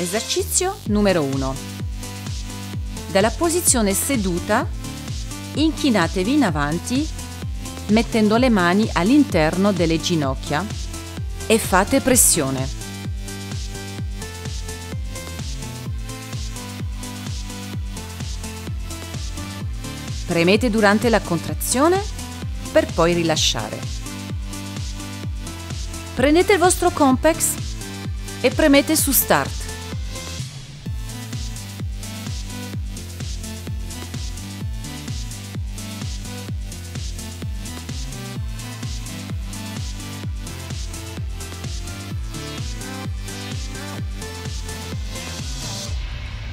Esercizio numero 1. Dalla posizione seduta, inchinatevi in avanti mettendo le mani all'interno delle ginocchia e fate pressione. Premete durante la contrazione per poi rilasciare. Prendete il vostro Compex e premete su Start.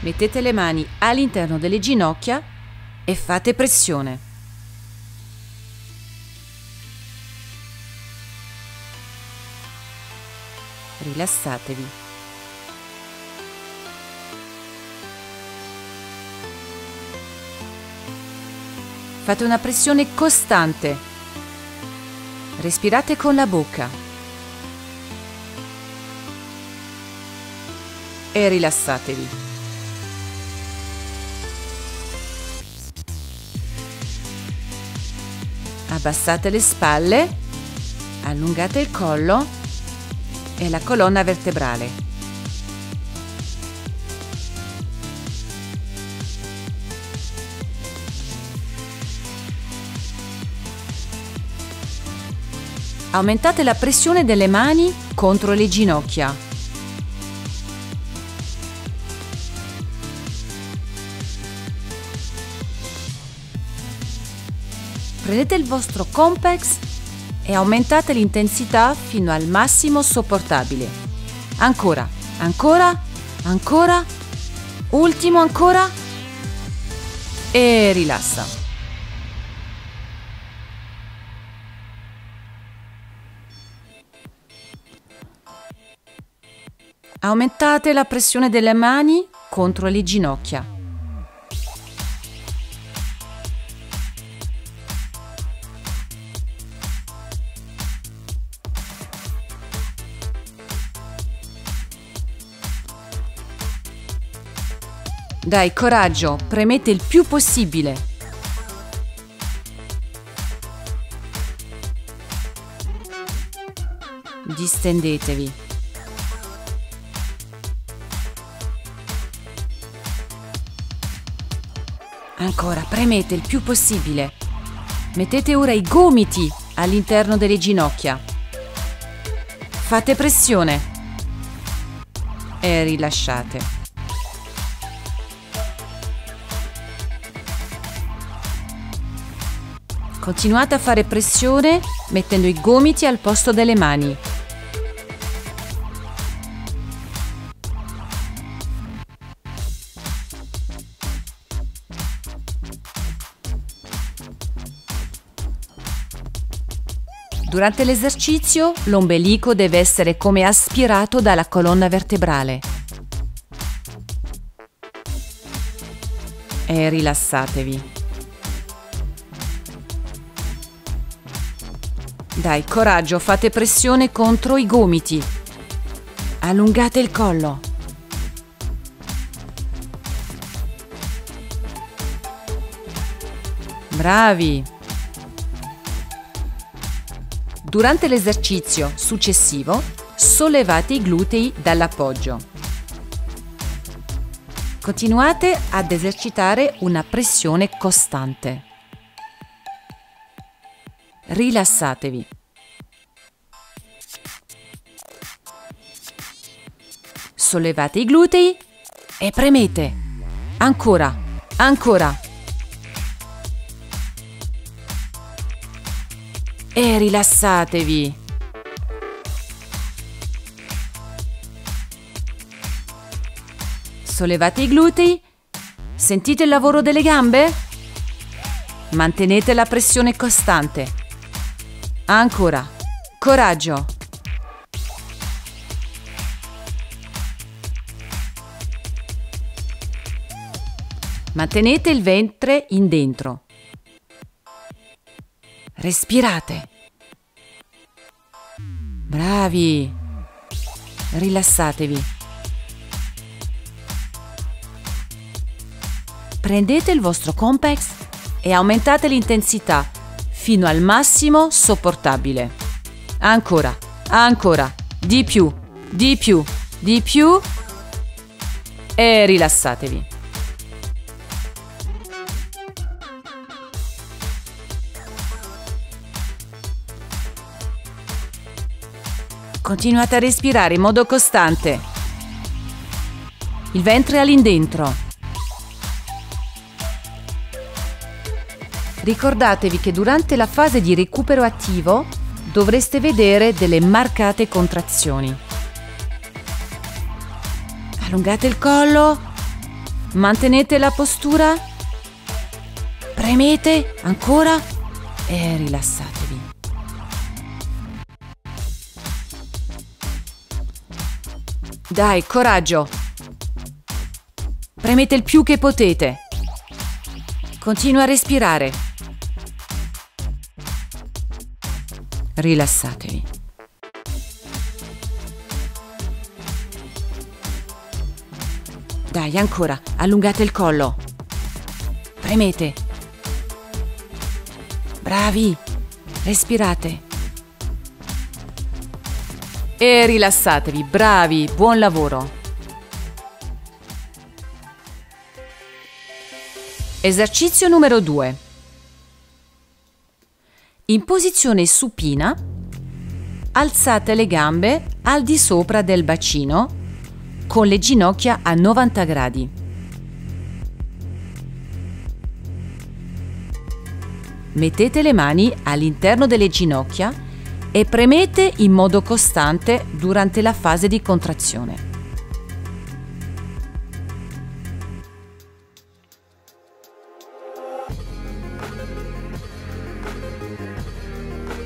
Mettete le mani all'interno delle ginocchia e fate pressione. Rilassatevi. Fate una pressione costante. Respirate con la bocca. E rilassatevi. Abbassate le spalle, allungate il collo e la colonna vertebrale. Aumentate la pressione delle mani contro le ginocchia. Prendete il vostro Compex e aumentate l'intensità fino al massimo sopportabile. Ancora, ancora, ancora, ultimo ancora e rilassa. Aumentate la pressione delle mani contro le ginocchia. Dai, coraggio, premete il più possibile. Distendetevi. Ancora, premete il più possibile. Mettete ora i gomiti all'interno delle ginocchia. Fate pressione. E rilasciate. Continuate a fare pressione mettendo i gomiti al posto delle mani. Durante l'esercizio l'ombelico deve essere come aspirato dalla colonna vertebrale. E rilassatevi. Dai, coraggio, fate pressione contro i gomiti. Allungate il collo. Bravi! Durante l'esercizio successivo, sollevate i glutei dall'appoggio. Continuate ad esercitare una pressione costante rilassatevi. Sollevate i glutei e premete. Ancora, ancora. E rilassatevi. Sollevate i glutei. Sentite il lavoro delle gambe? Mantenete la pressione costante. Ancora. Coraggio. Mantenete il ventre in dentro. Respirate. Bravi. Rilassatevi. Prendete il vostro compax e aumentate l'intensità fino al massimo sopportabile. Ancora, ancora, di più, di più, di più e rilassatevi. Continuate a respirare in modo costante. Il ventre all'indentro. Ricordatevi che durante la fase di recupero attivo dovreste vedere delle marcate contrazioni. Allungate il collo, mantenete la postura, premete ancora e rilassatevi. Dai, coraggio! Premete il più che potete. Continua a respirare. Rilassatevi. Dai, ancora, allungate il collo. Premete. Bravi. Respirate. E rilassatevi, bravi, buon lavoro. Esercizio numero 2. In posizione supina, alzate le gambe al di sopra del bacino con le ginocchia a 90 gradi. Mettete le mani all'interno delle ginocchia e premete in modo costante durante la fase di contrazione.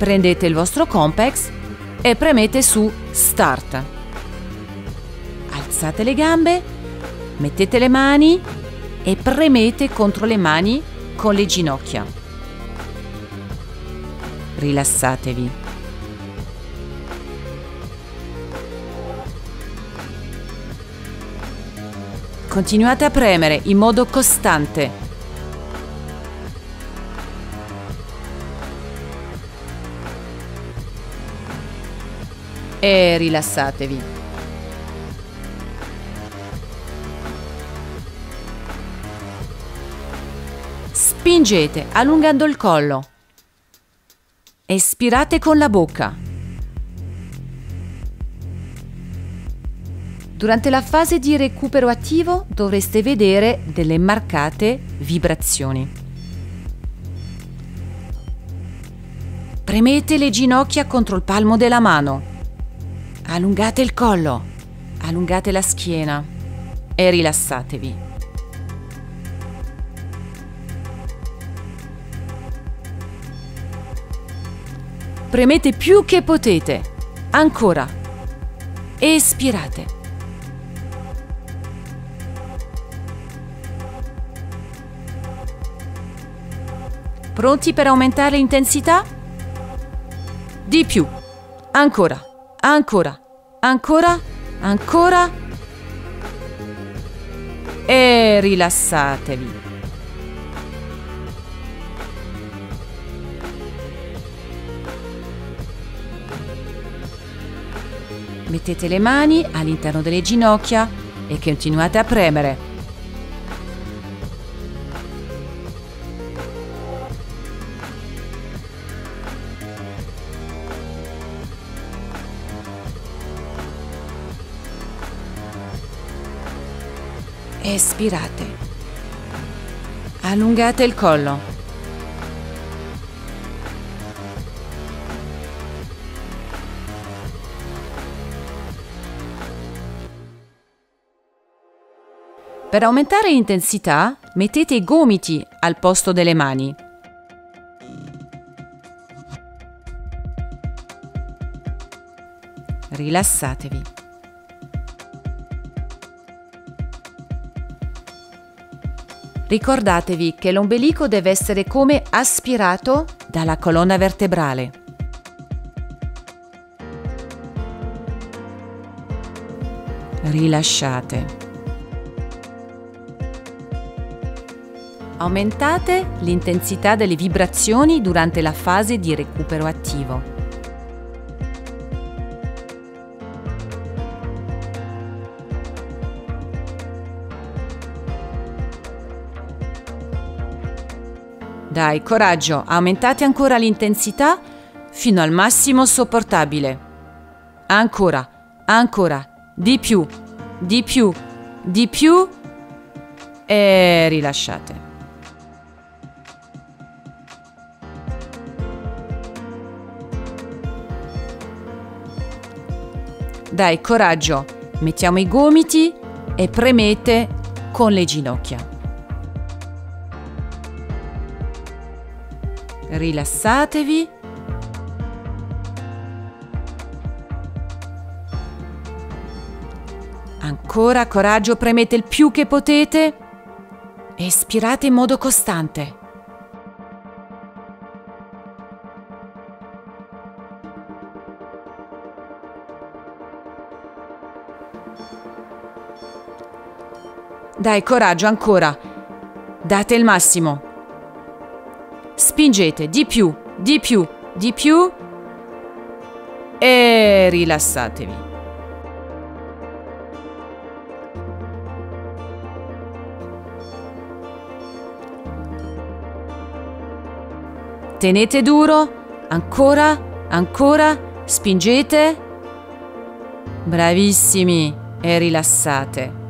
Prendete il vostro Compex e premete su Start. Alzate le gambe, mettete le mani e premete contro le mani con le ginocchia. Rilassatevi. Continuate a premere in modo costante. E rilassatevi. Spingete allungando il collo. Espirate con la bocca. Durante la fase di recupero attivo dovreste vedere delle marcate vibrazioni. Premete le ginocchia contro il palmo della mano. Allungate il collo, allungate la schiena e rilassatevi. Premete più che potete. Ancora. Espirate. Pronti per aumentare l'intensità? Di più. Ancora. Ancora. Ancora. Ancora. E rilassatevi. Mettete le mani all'interno delle ginocchia e continuate a premere. Espirate. Allungate il collo. Per aumentare l'intensità, mettete i gomiti al posto delle mani. Rilassatevi. Ricordatevi che l'ombelico deve essere come aspirato dalla colonna vertebrale. Rilasciate. Aumentate l'intensità delle vibrazioni durante la fase di recupero attivo. Dai, coraggio, aumentate ancora l'intensità fino al massimo sopportabile. Ancora, ancora, di più, di più, di più e rilasciate. Dai, coraggio, mettiamo i gomiti e premete con le ginocchia. Rilassatevi. Ancora coraggio, premete il più che potete. Espirate in modo costante. Dai, coraggio, ancora. Date il massimo. Spingete di più, di più, di più e rilassatevi. Tenete duro, ancora, ancora, spingete. Bravissimi e rilassate.